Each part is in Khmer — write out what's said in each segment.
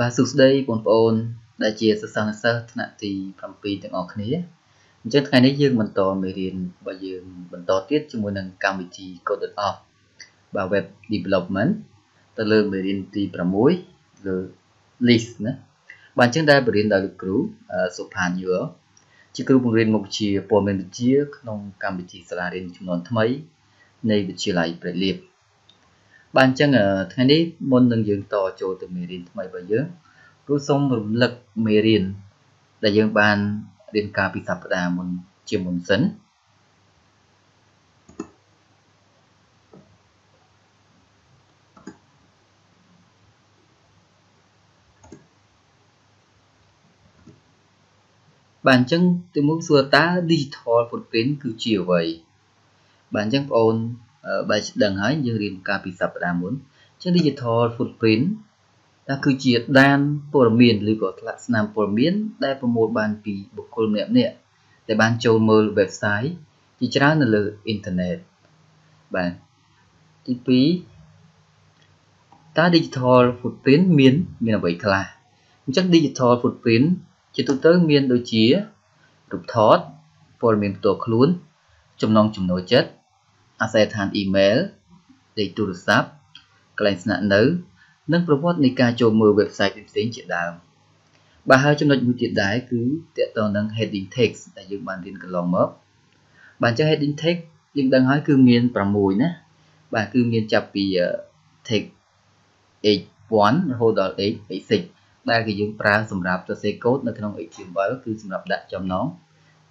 បាទសួស្តីបងប្អូនដែលជាសិស្សានុសិស្សថ្នាក់ទី7ទាំងអស់គ្នាអញ្ចឹងថ្ងៃនេះយើងបន្តមេរៀនរបស់យើងបន្តទៀតជាមួយនឹងកម្មវិធី Code.off បាទ Web Development ទៅលើមេរៀនទី6លើ list ណាបាទអញ្ចឹងដែលបរៀនដោយលោកគ្រូសុផានយួរជាគ្រូបង្រៀនមុខវិជ្ជាព័ត៌មានវិទ្យាក្នុងកម្មវិធីសាលារៀនចំនួនថ្មីនៃវិទ្យាល័យព្រះលៀប បាទអញ្ចឹងថ្ងៃនេះមុននឹងយើងតចូលទៅមេរៀនថ្មីរបស់យើងគ្រូសូមរំលឹកមេរៀនដែលយើងបានរៀនកាលពីសប្តាហ៍មុនជាមុនសិនបាទអញ្ចឹងទីមួយសួរតើ digital footprint គឺជាអ្វីបាទអញ្ចឹងបងអូន បែរដឹងហើយយើងរៀនកាលពីសប្តាហ៍មុនចឹង digital footprint ដែលគឺជាដានព័ត៌មានឬក៏ស្លាកស្នាមព័ត៌មាន ដែលប្រមូលបានពីបុគ្គលម្នាក់ៗដែលបានចូលមើល website ជាច្រើននៅលើអ៊ីនធឺណិតបាទទី2តើ digital footprint មានមានអ្វីខ្លះអញ្ចឹង digital footprint ជាទូទៅមានដូចជារូបថតព័ត៌មានផ្ទាល់ខ្លួនចំណងចំណូលចិត្ត អាសយដ្ឋានអ៊ីមែលលេខទូរស័ព្ទកន្លែងស្នាក់នៅ និងប្រវត្តិនៃការចូលមើល website ផ្សេងៗជាដើមបាទហើយចំណុចមួយទៀតដែរគឺតកតងនឹង heading text ដែលយើងបានរៀនកន្លងមកបាទអញ្ចឹង heading text យើងដឹងហើយគឺមាន6ណាបាទគឺមានចាប់ពី text h1 រហូតដល់ h6 ដែលគេយើងប្រើសម្រាប់សរសេរកូដនៅក្នុង HTML គឺសម្រាប់ដាក់ចំណង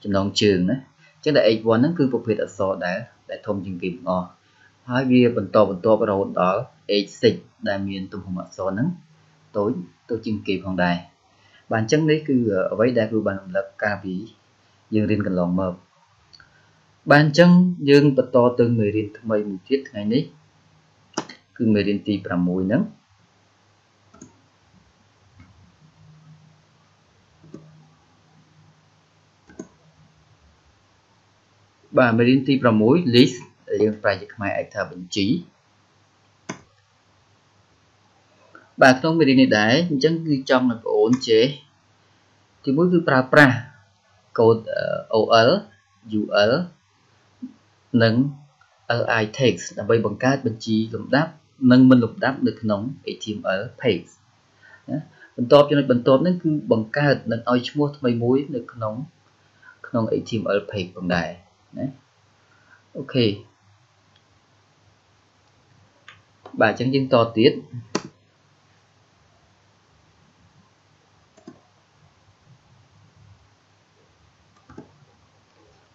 ចំណងជើងណាអញ្ចឹងតែ h1 ហ្នឹងគឺប្រភេទអក្សរដែលដែលធំជាងគេទាំងអស់ហើយវាបន្តបន្តរហូតដល់ h6 ដែលមានទំហំអក្សរហ្នឹងតូចទៅជាងគេផងដែរបាទអញ្ចឹងនេះគឺអ្វីដែលគ្រូបានរំលឹកកាលពីយើងរៀនកន្លងមកបាទអញ្ចឹងយើងបន្តទៅមេរៀនថ្មីមួយទៀតថ្ងៃនេះគឺមេរៀនទី6ហ្នឹង បាទមេរៀនទី6 list ដែលយើងប្រែជាខ្មែរអាចថាបញ្ជីបាទក្នុងមេរៀននេះដែរអញ្ចឹងគឺចង់ឲ្យបងអូនចេះទីមួយគឺប្រើប្រាស់កូដ OL UL និង li text ដើម្បីបង្កើតបញ្ជីលំដាប់និងមិនលំដាប់នៅក្នុង HTML page ណាបន្ទាប់ចំណុចបន្ទាប់នេះគឺបង្កើតនិងឲ្យឈ្មោះថ្មីមួយនៅក្នុងក្នុង HTML page ផងដែរ ណាអូខេបាទអញ្ចឹងយើងតទៀត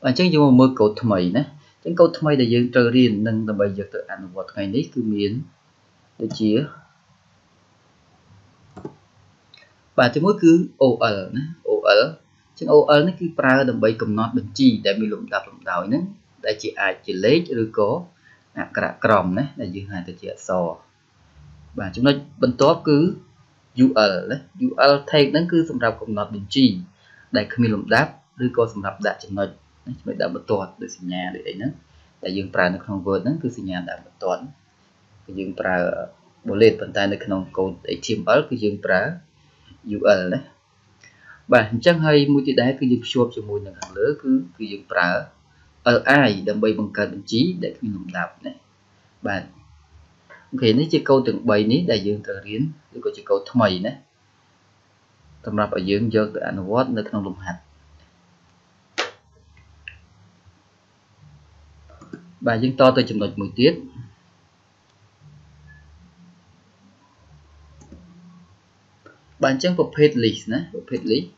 អញ្ចឹងយើងមកមើលកូដថ្មីណាអញ្ចឹងកូដថ្មីដែលយើងត្រូវរៀននិងដើម្បីយកទៅអនុវត្តថ្ងៃនេះគឺមានដូចជាបាទទីមួយគឺ OL ណា OL ចឹង OL នេះគឺប្រើដើម្បីកំណត់បញ្ជីដែលមានលំដាប់លំដោយហ្នឹងដែលជាអាចជាលេខឬក៏អក្សរក្រមណាដែលយើងហៅថាជាអក្សរបាទចំណុចបន្ទាប់គឺ UL ណា UL tag ហ្នឹងគឺសម្រាប់កំណត់បញ្ជី ដែលគ្មានលំដាប់ឬក៏សម្រាប់ដាក់ចំណុចចំណុចដាក់បន្ទាត់ដូចសញ្ញាដូចអីហ្នឹងដែលយើងប្រើនៅក្នុង Word ហ្នឹងគឺសញ្ញាដាក់បន្ទាត់គឺយើងប្រើ bullet ប៉ុន្តែនៅក្នុងកូដ HTML គឺយើងប្រើ UL ណា បាទអញ្ចឹងហើយមួយទៀតដែរគឺយើងភ្ជាប់ជាមួយនឹងខាងលើគឺគឺយើងប្រើ li ដើម្បីបង្កើតបញ្ជីដែលគ្មានលំដាប់ណាបាទអូខេនេះជាកូដទាំង3នេះដែលយើងត្រូវរៀនឬក៏ជាកូដថ្មីណាសម្រាប់ឲ្យយើងយកទៅអនុវត្តនៅក្នុងលំហាត់បាទយើងតទៅចំណុចមួយទៀតបាទអញ្ចឹងប្រភេទ list ណាប្រភេទ list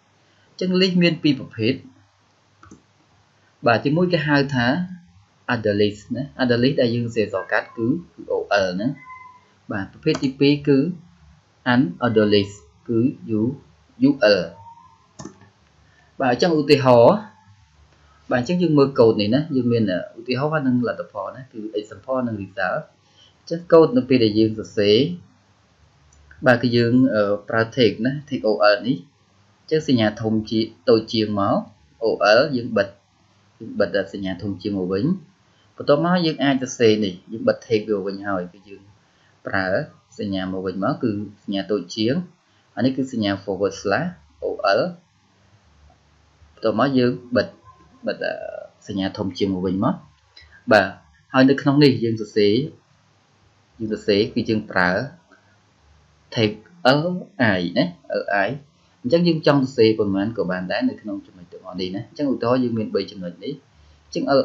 អញ្ចឹង list មានពីរប្រភេទបាទទីមួយគេហៅថា other list ណា other list ដែលយើងសេសកាត់គឺគឺ OL ណាបាទប្រភេទទី2គឺ unother list គឺ U UL បាទអញ្ចឹងឧទាហរណ៍បាទអញ្ចឹងយើងមើលកូដនេះណាយើងមានឧទាហរណ៍និងលទ្ធផលណាគឺ example និង result អញ្ចឹងកូដនៅពេលដែលយើងសរសេរបាទគឺយើងប្រើ take ណា take OL នេះអញ្ចឹងសញ្ញាធំជាតូចជាងមក OL យើងបិទយើងបិទសញ្ញាធំជាងមកវិញបន្ទាប់មកយើងអាចសរសេរនេះយើងបិទ take វាវិញហើយគឺយើងប្រើសញ្ញាមកវិញមកគឺសញ្ញាតូចជាងអានេះគឺសញ្ញា forward slash ol បន្ទាប់មកយើងបិទបិទសញ្ញាធំជាងមកវិញមកបាទហើយនៅក្នុងនេះយើងសរសេរយើងសរសេរគឺយើងប្រើ take li ណា li អញ្ចឹងយើងចង់សរសេរប៉ុន្មានក៏បានដែរនៅក្នុងចំណុចទាំងអស់នេះណាអញ្ចឹងឧទាហរណ៍យើងមាន3ចំណុចនេះអញ្ចឹង li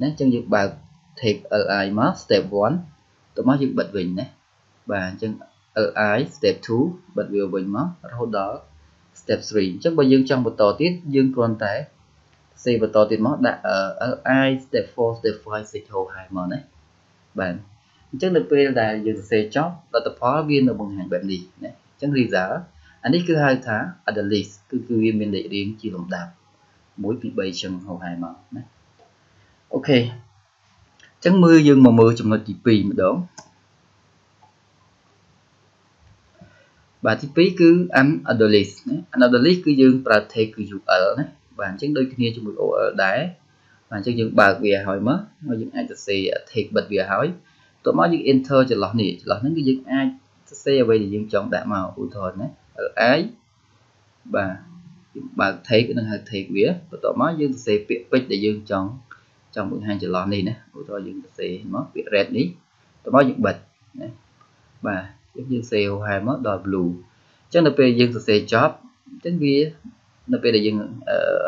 ណាអញ្ចឹងយើងបើក take li មក step 1ទៅមកយើងបិទវិញណាបាទអញ្ចឹង li step 2បិទវាវិញមករហូតដល់ step 3អញ្ចឹងបើយើងចង់បន្តទៀតយើងគ្រាន់តែសេបន្តទៀតមកដាក់ li step 4 step 5 6 whole high មកណាបាទអញ្ចឹងនៅពេលដែលយើងសរសេរចប់លទ្ធផលវានៅបង្ហាញបែបនេះណាអញ្ចឹង result អានេះគឺហៅថា other list គឺគឺវាមានលេខរៀងជាលំដាប់1 2 3ចឹងហៅហើយមកណាអូខេអញ្ចឹងមើលយើងមកមើលចំណុចទី2ម្ដងបាទទី2គឺ another list ណា another list គឺយើងប្រើ take គឺ ul ណាបាទអញ្ចឹងដូចគ្នាជាមួយ ol ដែរបាទអញ្ចឹងយើងបើកវាហើយមកហើយយើងអាចសរសេរ take បិទវាហើយបន្ទាប់មកយើង enter ចន្លោះនេះចន្លោះហ្នឹងគឺយើងអាចសរសេរអ្វីដែលយើងចង់ដាក់មកឧទាហរណ៍ណា li បាទយើងបើក take នឹងហៅ take វាបន្ទាប់មកយើងសរសេរពាក្យពេចន៍ដែលយើងចង់ចង់បង្ហាញចន្លោះនេះណាឧទាហរណ៍យើងសរសេរមកពាក្យ red នេះបន្ទាប់មកយើងបិទណាបាទយើងសរសេរហែមកដល់ blue អញ្ចឹងនៅពេលយើងសរសេរចប់អញ្ចឹងវានៅពេលដែលយើង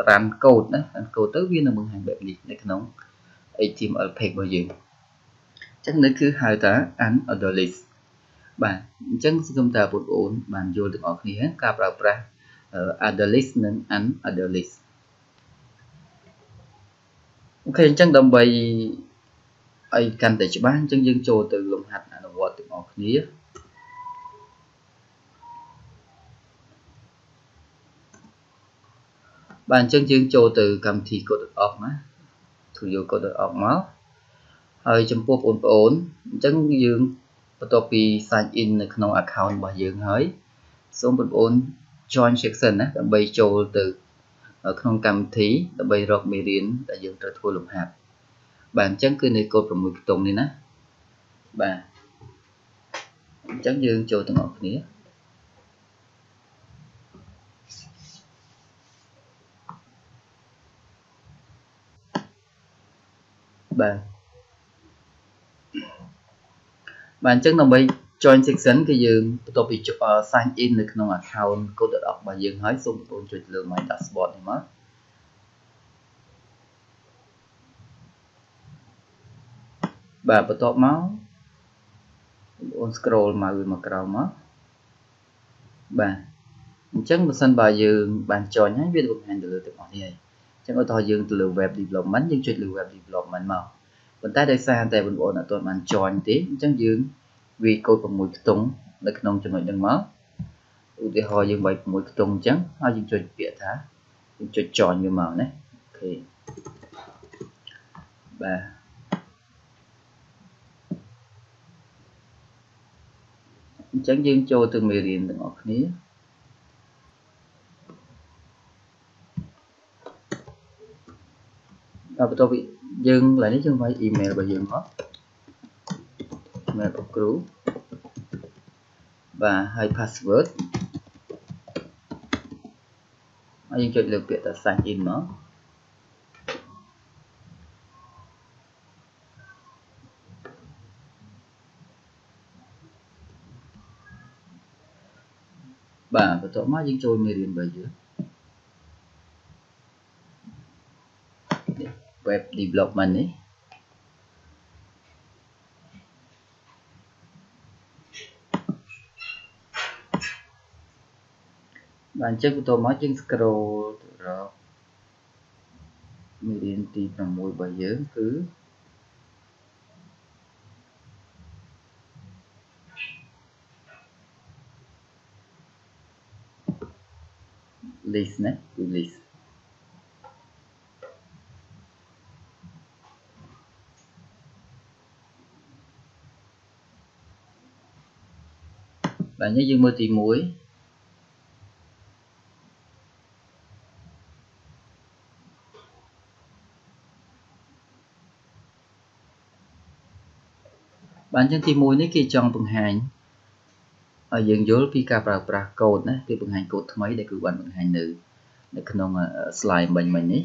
run code ណា run code ទៅវានឹងបង្ហាញបែបនេះនៅក្នុង HTML page របស់យើងអញ្ចឹងនេះគឺហៅថា unordered list បាទអញ្ចឹងសង្ឃឹមថាបងប្អូនបានយល់ទាំងអស់គ្នាការប្រើប្រាស់ other list និង unordered list អូខេអញ្ចឹងដើម្បីឲ្យកាន់តែច្បាស់អញ្ចឹងយើងចូលទៅលំហាត់អនុវត្តទាំងអស់គ្នាបាទអញ្ចឹងយើងចូលទៅកម្មវិធី Code.org ណា Studio Code.org មកហើយចំពោះបងប្អូនអញ្ចឹងយើង បន្ទាប់ពី sign in នៅក្នុង account របស់យើងហើយសូមបងប្អូន join section ណាដើម្បីចូលទៅក្នុងកម្មវិធីដើម្បីរកមេរៀនដែលយើងត្រូវធ្វើលំហាត់បាទអញ្ចឹងគឺនៅកូដ6ខ្ទង់នេះណាបាទអញ្ចឹងយើងចូលទាំងអស់គ្នាបាទ បាទអញ្ចឹងដើម្បី join section គឺយើងបន្ទាប់ពី sign in នៅក្នុង account code.org របស់យើងហើយសូមបងប្អូនចុចលើ my dashboard នេះមកបាទបន្ទាប់មកបងប្អូន scroll មកវាមកក្រោមមកបាទអញ្ចឹងបើសិនបើយើងបាន join ហើយវាបង្ហាញទៅលើទាំងអស់នេះហើយចឹងឧទាហរណ៍យើងទៅលើ web development យើងចុចលើ web development មក ប៉ុន្តែដោយសារតែបងប្អូនអត់ទាន់បាន join ទេអញ្ចឹងយើងវាកូដ6ខ្ទង់នៅក្នុងចំណុចហ្នឹងមកឧទាហរណ៍យើងបែក6ខ្ទង់អញ្ចឹងហើយយើងចុចពាក្យថាយើងចុច join វាមកណាអូខេបាទអញ្ចឹងយើងចូលទៅមេរៀនទាំងអស់គ្នាដល់បន្ទាប់ពី យើងកន្លែងនេះយើងវាយ email របស់យើងមក email របស់គ្រូបាទហើយ password ហើយយើងចុចលើពាក្យថា sign in មកបាទបន្ទាប់មកយើងចូលមេរៀនរបស់យើង web development នេះបាទអញ្ចឹងបន្តមកយើង scroll ទៅរកមេរៀនទី6របស់យើងគឺ list ណាគឺ list បាទនេះយើងមើលទី1បាទអញ្ចឹងទី1នេះគេចង់បង្ហាញឲ្យយើងយល់ពីការប្រើប្រាស់កូដណាគឺបង្ហាញកូដថ្មីដែលគឺបានបង្ហាញនៅនៅក្នុង slide មិញមិញនេះ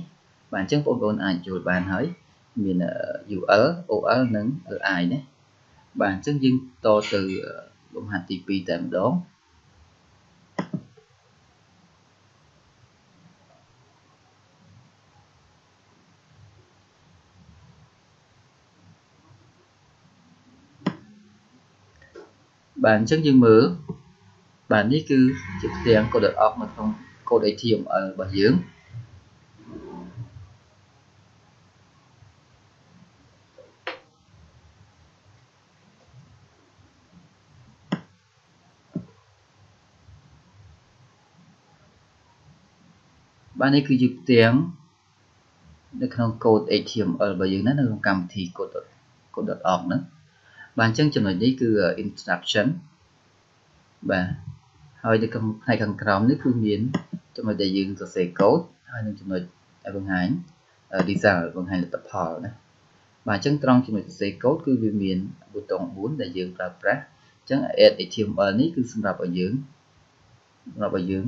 បាទអញ្ចឹងបងប្អូនអាចយល់បានហើយមាន UL OL និង LI ណាបាទអញ្ចឹងយើងតទៅ លំហាត់ទី2តែម្ដងបាទអញ្ចឹងយើងមើលបាទនេះគឺជាផ្ទាំង code.org នៅក្នុង code HTML របស់យើង បាទនេះគឺជាផ្ទាំងនៅក្នុង code HTML របស់យើងណានៅក្នុងកម្មវិធី code.org ហ្នឹងបាទអញ្ចឹងចំណុចនេះគឺ instruction បាទហើយនៅក្នុងផ្នែកខាងក្រោមនេះគឺមានចំណុចដែលយើងសរសេរកូដហើយនឹងចំណុចឲ្យបង្ហាញ result បង្ហាញលទ្ធផលណាបាទអញ្ចឹងត្រង់ចំណុចសរសេរកូដគឺវាមានប៊ូតុង4ដែលយើងប្រើប្រាស់អញ្ចឹង add html នេះគឺសម្រាប់ឲ្យយើងសម្រាប់ឲ្យយើង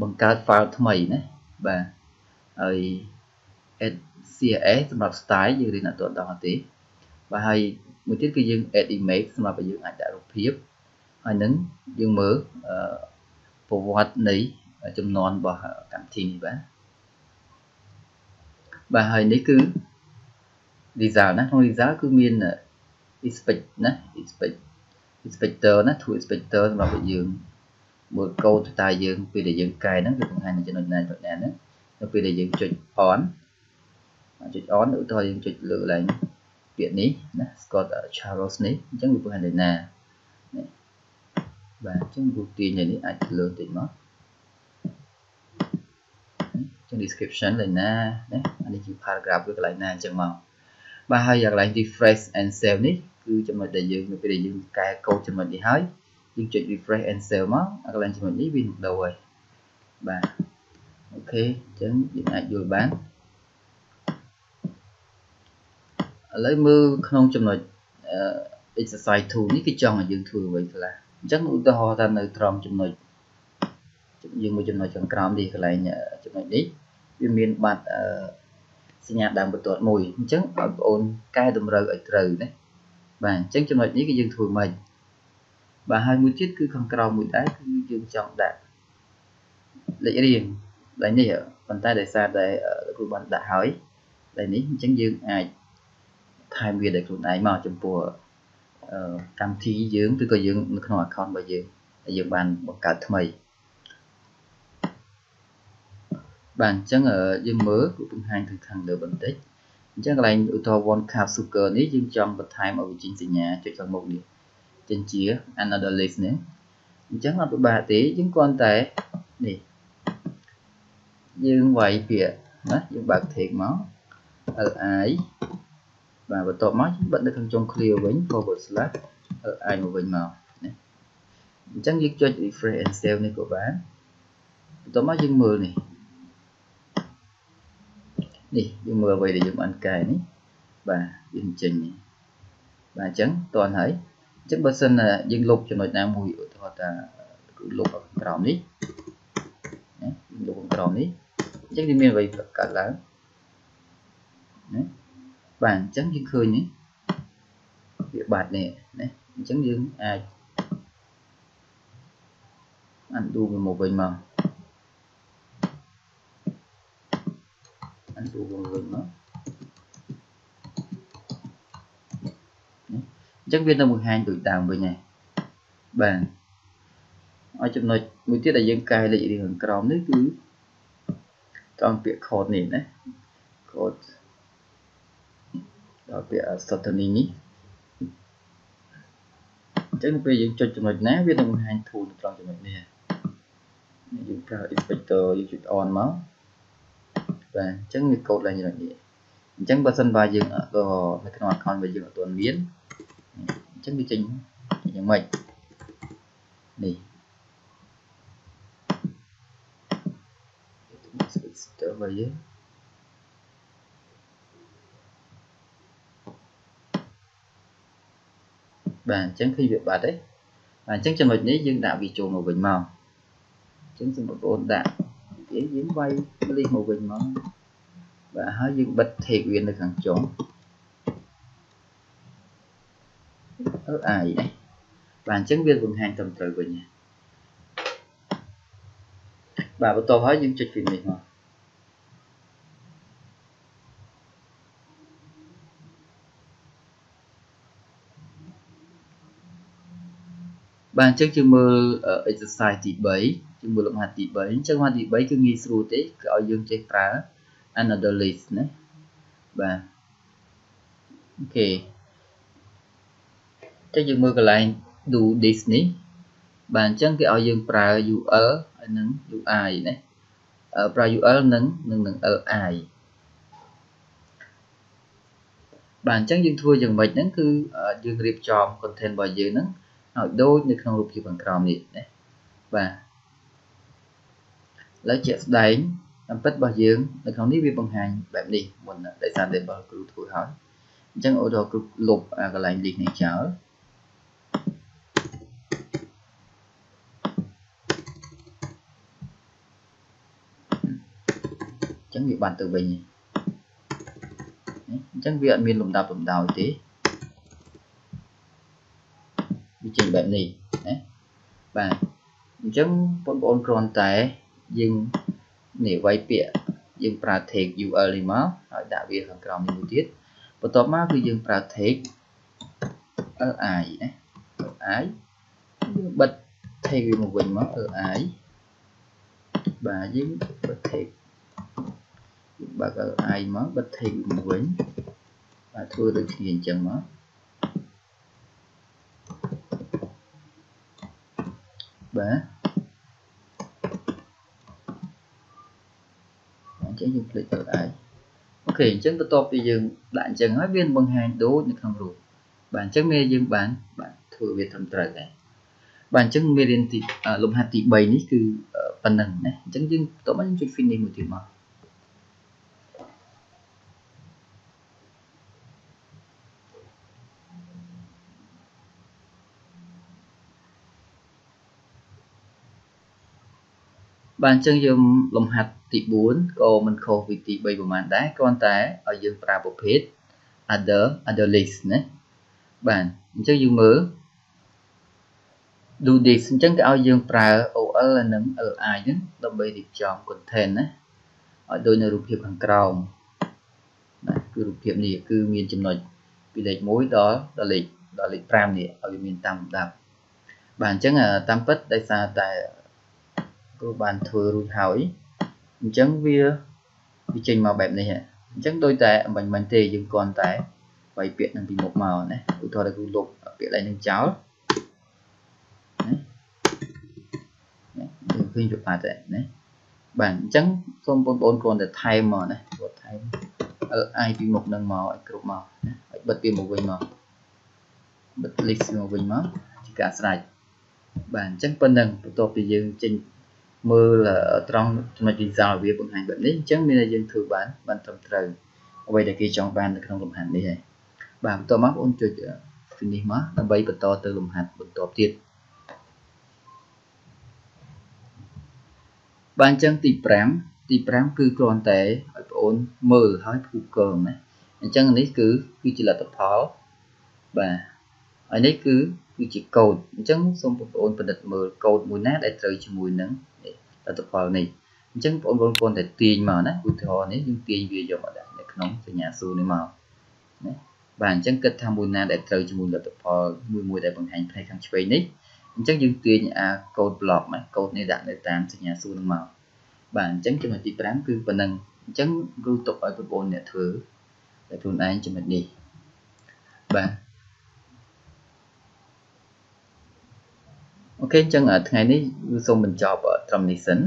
បង្កើត file ថ្មីណាបាទហើយ add CSS សម្រាប់ style យើងរៀនអត់ទាន់ដល់ទេបាទហើយមួយទៀតគឺយើង add image សម្រាប់ឲ្យយើងអាចដាក់រូបភាពហើយនឹងយើងមើលប្រវត្តិនៃចំនួនរបស់កម្មវិធីនេះបាទបាទហើយនេះគឺ result ណាក្នុង result គឺមាន inspect ណា inspect inspector ណា tool inspector សម្រាប់ឲ្យយើង មើលកូដតើយើងពេលដែលយើងកែហ្នឹងវាបង្ហាញចំណុចណាចំណុចណាហ្នឹងនៅពេលដែលយើងចុច on ចុច on ឧទាហរណ៍យើងចុចលើកន្លែងពាក្យនេះណា Scott Charles នេះអញ្ចឹងវាបង្ហាញលើណានេះបាទអញ្ចឹងរូបទាញនេះអាចលើបន្តិចមកចឹង description លើណាណាអានេះជា paragraph វាកន្លែងណាអញ្ចឹងមកបាទហើយយ៉ាងកន្លែង refresh and save នេះគឺចំណុចដែលយើងនៅពេលដែលយើងកែកូដចំណុចនេះហើយ យើងចុច refresh and save មកអាកន្លែងចំណុចនេះវានឹងដូរហើយបាទអូខេអញ្ចឹងយើងអាចយល់បានឥឡូវមើលក្នុងចំណុច exercise 2នេះគឺចង់ឲ្យយើងធ្វើអ្វីខ្លះអញ្ចឹងឧទាហរណ៍ថានៅត្រង់ចំណុចយើងមួយចំណុចខាងក្រោមនេះកន្លែងចំណុចនេះវាមានបាត់សញ្ញាដើមបន្ទាត់មួយអញ្ចឹងឲ្យបងអូនកែតម្រូវឲ្យត្រូវណាបាទអញ្ចឹងចំណុចនេះគឺយើងធ្វើម៉េច បាទហើយមួយទៀតគឺខាងក្រោមមួយដែរគឺយើងចង់ដាក់លេខរៀងដែលនេះប៉ុន្តែដោយសារតែគ្រូបានដាក់ហើយដែលនេះអញ្ចឹងយើងអាចថែមវាដោយខ្លួនឯងមកចំពោះកម្មវិធីយើងឬក៏យើងនៅក្នុង account របស់យើងដែលយើងបានបង្កើតថ្មីបាទអញ្ចឹងយើងមើលគឺបង្ហាញទៅខាងលើបន្តិចអញ្ចឹងកន្លែងឧទាហរណ៍ one cup sugar នេះយើងចង់បន្ថែមឲ្យវាចេញសញ្ញាចុចខាងមុខនេះ ចេញជា another list នេះអញ្ចឹងអត់ពិបាកទេយើងគ្រាន់តែនេះយើងវាយពាក្យណាយើងបើក take មក li បាទបន្ទាប់មកយើងបិទនៅខាងចុង clear វិញ forward slash li មកវិញមកណាអញ្ចឹងយើងចុច refresh and save នេះក៏បានបន្ទាប់មកយើងមើលនេះនេះយើងមើលអ្វីដែលយើងបានកែនេះបាទយើងចេញនេះបាទអញ្ចឹងតន់ហើយ អញ្ចឹងបើសិនយើងលុបចំណុចណាមួយឧទាហរណ៍ថាគឺលុបខាងក្រោមនេះណាលុបខាងក្រោមនេះអញ្ចឹងវាមានអ្វីកើតឡើងណាបាទអញ្ចឹងយើងឃើញនេះវាបាត់នេះណាអញ្ចឹងយើងអាចអានឌូវាមកវិញមកអានឌូវាមកវិញមក ចឹងវានៅបង្ហាញដូចដើមវិញហើយបាទឲ្យចំណុចមួយទៀតដែលយើងកែលេខរៀងខាងក្រោមនេះគឺត្រង់ពាក្យ code នេះណា code ដល់ពាក្យ Sotony នេះអញ្ចឹងពេលយើងចុចចំណុចណាវានឹងបង្ហាញ tool នៅត្រង់ចំណុចនេះយើងប្រើ inspector យើងចុច on មកបាទអញ្ចឹងវាកូដឡើងចំណុចនេះអញ្ចឹងបើសិនបើយើងក៏នៅក្នុង account របស់យើងអត់ទាន់មានអញ្ចឹងវាចេញយ៉ាងម៉េចនេះ inspector របស់យើងបាទអញ្ចឹងឃើញវាបាត់ទេបាទអញ្ចឹងចំណុចនេះយើងដាក់វាចូលមកវិញមកអញ្ចឹងសូមបងប្អូនដាក់វាយើងវាយលីសមកវិញមកបាទហើយយើងបិទ take វានៅខាងចុង អឺអាយបាទអញ្ចឹងវាបង្ហាញត្រឹមត្រូវវិញបាទបន្ទាប់ហើយយើងចុច finish មកបាទអញ្ចឹងយើងមើល exercise ទី3យើងមើលលំហាត់ទី3អញ្ចឹងលំហាត់ទី3គឺងាយស្រួលទេគឺឲ្យយើងចេះប្រើ another list ណាបាទអូខេ ចុះយើងមើលកន្លែង do this នេះបាទអញ្ចឹងគេឲ្យយើងប្រើ UL ហើយនិង UI ណាប្រើ UL និងនិងនឹង LI បាទអញ្ចឹងយើងធ្វើយ៉ាងម៉េចហ្នឹងគឺយើងរៀបចំ content របស់យើងហ្នឹងឲ្យដូចនៅក្នុងរូបភាពខាងក្រោមនេះណាបាទឥឡូវជាក់ស្ដែងតាមពិតរបស់យើងនៅក្នុងនេះវាបង្ហាញបែបនេះមុនដោយសារតែរបស់គ្រូធ្វើហើយអញ្ចឹងឧទាហរណ៍គ្រូលុបអាកន្លែង link នេះចោល ចឹងវាបានទៅវិញអញ្ចឹងវាអត់មានលំដាប់លំដោយទេវាចេញបែបនេះណាបាទអញ្ចឹងបងប្អូនគ្រាន់តែយើងនេះវាយពាក្យយើងប្រើ take UL នេះមកហើយដាក់វាខាងក្រោមនេះមួយទៀតបន្ទាប់មកគឺយើងប្រើ take li ណា li យើងបិទ take វាមកវិញមក li បាទយើងបិទ take បើក i មកបិទ table មកវិញបាទធ្វើដូចគ្នាអញ្ចឹងមកបាទអញ្ចឹងយើងផ្លេចទៅឯងអូខេអញ្ចឹងបន្ទាប់ពីយើងដាក់អញ្ចឹងហើយវាបង្ហាញដូចនៅក្នុងរូបបាទអញ្ចឹងមេយើងបានបាទធ្វើវាត្រឹមត្រូវដែរបាទអញ្ចឹងមេរៀនទីលំហាត់ទី3នេះគឺប៉ុណ្្នឹងណាអញ្ចឹងយើងបន្តមកយើងជួយ finish មួយទៀតមក បាទអញ្ចឹងយើងលំហាត់ទី4ក៏មិនខុសពីទី3ប្រហែលដែរគ្រាន់តែឲ្យយើងប្រើប្រភេទ other other list ណាបាទអញ្ចឹងយើងមើល do this អញ្ចឹងគេឲ្យយើងប្រើ OL និង LI ហ្នឹងដើម្បីរៀបចំ content ណាឲ្យដូចនៅរូបភាពខាងក្រោមណាគឺរូបភាពនេះគឺមានចំណុចពីលេខ1ដល់ដល់លេខដល់លេខ5នេះឲ្យវាមានតាមលំដាប់បាទអញ្ចឹងតាមពិតដោយសារតែ គ្រូបានធ្វើរួចហើយអញ្ចឹងវាវាចេញមកបែបនេះអញ្ចឹងដូចតែមិនមិនទេយើងគ្រាន់តែវាយពាក្យនឹងពីមុខមកណាឧទាហរណ៍គ្រូលុបពាក្យដៃនឹងចោលណាយើងឃើញវាបាត់ហើយណាបាទអញ្ចឹងសូមបងប្អូនគ្រាន់តែថែមមកណាគាត់ថែម LI ពីមុខនឹងមកឲ្យគ្រប់មកណាឲ្យបិទវាមកវិញមកបិទ list មកវិញមកជាការស្រេចបាទអញ្ចឹងប៉ុណ្ណឹងបន្ទាប់ពីយើងចេញ មើលត្រង់ចំណុច result វាបង្ហាញបែបនេះអញ្ចឹងមានតែយើងធ្វើបានបានត្រឹមត្រូវអ្វីដែលគេចង់បាននៅក្នុងលំហាត់នេះហើយបាទបន្ទាប់មកបងអូនចុច finish មកដើម្បីបន្តទៅលំហាត់បន្តទៀតបាទអញ្ចឹងទី5ទី5គឺគ្រាន់តែឲ្យបងអូនមើលហើយភូកងណាអញ្ចឹងនេះគឺគឺជាលទ្ធផលបាទហើយនេះគឺគឺជាកូដអញ្ចឹងសូមបងប្អូនពិនិត្យមើលកូដមួយណាដែលត្រូវជាមួយនឹង លទ្ធផលនេះអញ្ចឹងបងប្អូនគ្រាន់តែទាញមកណាឧទាហរណ៍នេះយើងទាញវាយកមកដាក់នៅក្នុងសញ្ញាសួរនេះមកណាបាទអញ្ចឹងគិតថាមួយណាដែលត្រូវជាមួយលទ្ធផលមួយមួយដែលបង្ហាញផ្នែកខាងឆ្វេងនេះអញ្ចឹងយើងទាញអាកូដ block ណាកូដនេះដាក់នៅតាមសញ្ញាសួរនឹងមកបាទអញ្ចឹងចំណុចទី5គឺប៉ុណ្ណឹងអញ្ចឹងគ្រូទុកឲ្យបងប្អូនអ្នកធ្វើតែខ្លួនឯងចំណុចនេះបាទ អូខេអញ្ចឹងថ្ងៃនេះគឺសូមបញ្ចប់ត្រឹមនេះសិន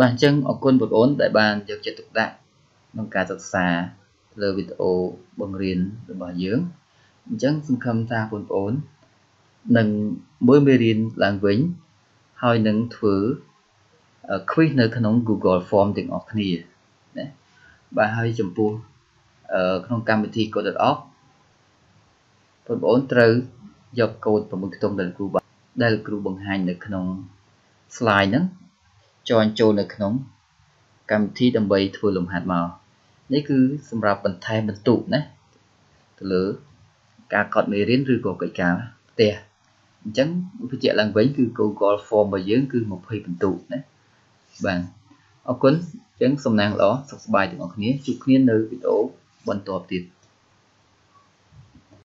បាទអញ្ចឹងអរគុណបងប្អូនដែលបានយកចិត្តទុកដាក់ក្នុងការសិក្សាលើវីដេអូបង្រៀនរបស់យើងអញ្ចឹងសង្ឃឹមថាបងប្អូននឹងមើលមេរៀនឡើងវិញហើយនឹងធ្វើ quiz នៅក្នុង Google Form ទាំងអស់គ្នាណាបាទហើយចំពោះក្នុងកម្មវិធី Code.org បងប្អូនត្រូវយកកូដ6ខ្ទង់ដែលគ្រូដែលគ្រូបង្ហាញនៅក្នុង slide ហ្នឹងចងចូលនៅក្នុង កម្មវិធីដើម្បីធ្វើលំហាត់មកនេះគឺសម្រាប់បន្ថែមបន្ទុកណាទៅលើការកត់មេរៀនឬក៏កិច្ចការផ្ទះអញ្ចឹងបញ្ជាក់ឡើងវិញគឺ Google Form របស់យើងគឺ20បន្ទុកណា បាទអរគុណអញ្ចឹងសំណាងល្អសុខសប្បាយទាំងអស់គ្នាជួបគ្នានៅវីដេអូបន្ទាប់ទៀត